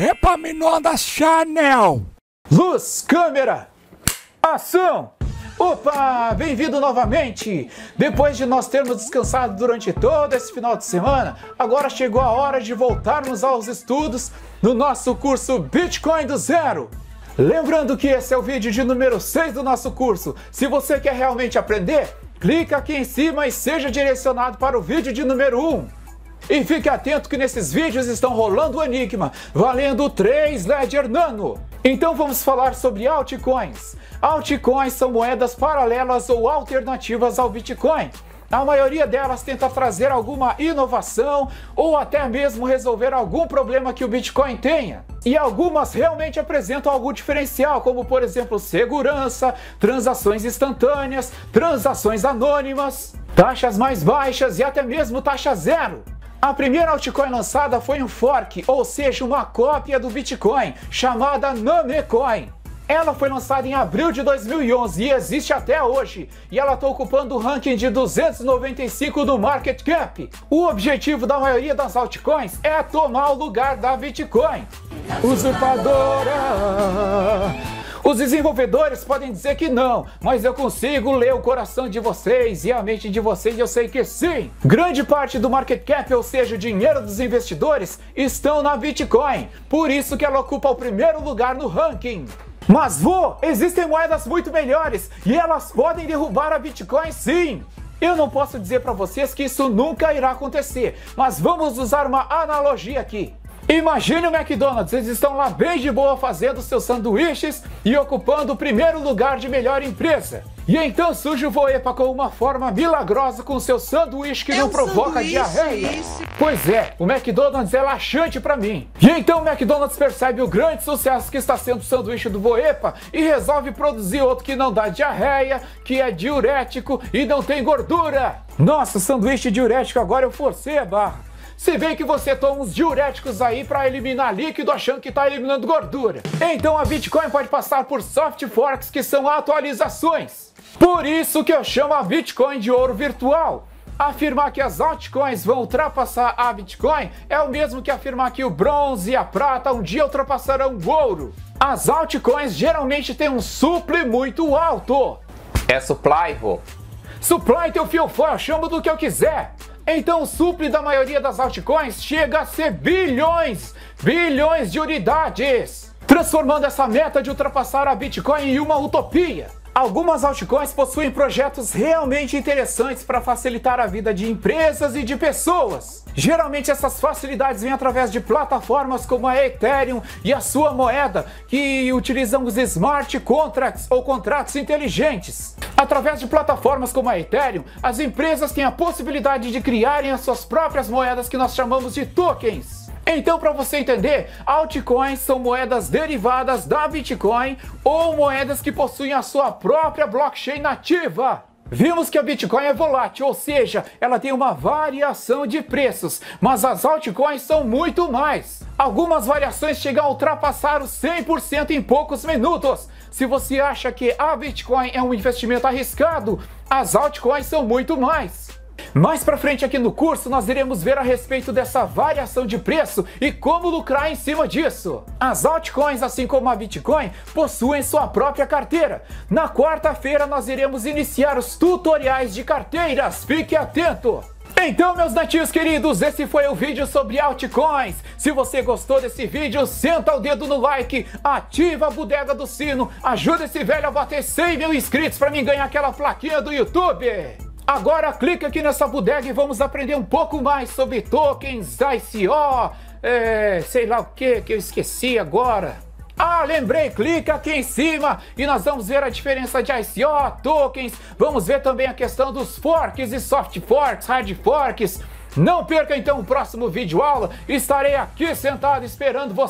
Epaminondas Chanel. Luz, câmera, ação! Opa, bem-vindo novamente! Depois de nós termos descansado durante todo esse final de semana, agora chegou a hora de voltarmos aos estudos no nosso curso Bitcoin do Zero. Lembrando que esse é o vídeo de número 6 do nosso curso. Se você quer realmente aprender, clica aqui em cima e seja direcionado para o vídeo de número 1. E fique atento que nesses vídeos estão rolando o Enigma, valendo 3 Ledger Nano. Então vamos falar sobre altcoins. Altcoins são moedas paralelas ou alternativas ao Bitcoin. A maioria delas tenta trazer alguma inovação ou até mesmo resolver algum problema que o Bitcoin tenha. E algumas realmente apresentam algum diferencial, como por exemplo segurança, transações instantâneas, transações anônimas, taxas mais baixas e até mesmo taxa zero. A primeira altcoin lançada foi um fork, ou seja, uma cópia do Bitcoin, chamada Namecoin. Ela foi lançada em abril de 2011 e existe até hoje, e ela está ocupando o ranking de 295 do Market Cap. O objetivo da maioria das altcoins é tomar o lugar da Bitcoin. Usurpadora! Os desenvolvedores podem dizer que não, mas eu consigo ler o coração de vocês e a mente de vocês eu sei que sim. Grande parte do market cap, ou seja, o dinheiro dos investidores, estão na Bitcoin. Por isso que ela ocupa o primeiro lugar no ranking. Mas vô, existem moedas muito melhores e elas podem derrubar a Bitcoin sim. Eu não posso dizer para vocês que isso nunca irá acontecer, mas vamos usar uma analogia aqui. Imagine o McDonald's, eles estão lá bem de boa fazendo seus sanduíches e ocupando o primeiro lugar de melhor empresa. E então surge o Voepa com uma forma milagrosa com seu sanduíche que é não um provoca diarreia. Isso. Pois é, o McDonald's é laxante para mim. E então o McDonald's percebe o grande sucesso que está sendo o sanduíche do Voepa e resolve produzir outro que não dá diarreia, que é diurético e não tem gordura. Nossa, sanduíche diurético agora eu forcei a barra. Se vê que você toma uns diuréticos aí para eliminar líquido achando que está eliminando gordura. Então a Bitcoin pode passar por soft forks que são atualizações. Por isso que eu chamo a Bitcoin de ouro virtual. Afirmar que as altcoins vão ultrapassar a Bitcoin é o mesmo que afirmar que o bronze e a prata um dia ultrapassarão o ouro. As altcoins geralmente têm um supply muito alto. É supply, vô. Supply teu fio for, chamo do que eu quiser. Então o supli da maioria das altcoins chega a ser bilhões, bilhões de unidades, transformando essa meta de ultrapassar a Bitcoin em uma utopia. Algumas altcoins possuem projetos realmente interessantes para facilitar a vida de empresas e de pessoas. Geralmente essas facilidades vêm através de plataformas como a Ethereum e a sua moeda, que utilizam os smart contracts ou contratos inteligentes. Através de plataformas como a Ethereum, as empresas têm a possibilidade de criarem as suas próprias moedas que nós chamamos de tokens. Então, para você entender, altcoins são moedas derivadas da Bitcoin ou moedas que possuem a sua própria blockchain nativa. Vimos que a Bitcoin é volátil, ou seja, ela tem uma variação de preços, mas as altcoins são muito mais. Algumas variações chegam a ultrapassar os 100% em poucos minutos. Se você acha que a Bitcoin é um investimento arriscado, as altcoins são muito mais. Mais para frente aqui no curso nós iremos ver a respeito dessa variação de preço e como lucrar em cima disso. As altcoins, assim como a Bitcoin, possuem sua própria carteira. Na quarta-feira nós iremos iniciar os tutoriais de carteiras. Fique atento! Então, meus nativos queridos, esse foi o vídeo sobre altcoins. Se você gostou desse vídeo, senta o dedo no like, ativa a bodega do sino, ajuda esse velho a bater 100 mil inscritos para mim ganhar aquela plaquinha do YouTube. Agora clique aqui nessa bodega e vamos aprender um pouco mais sobre tokens, ICO, é, sei lá o que que eu esqueci agora. Ah, lembrei, clica aqui em cima e nós vamos ver a diferença de ICO, tokens, vamos ver também a questão dos forks e soft forks, hard forks. Não perca então o próximo vídeo aula, estarei aqui sentado esperando você.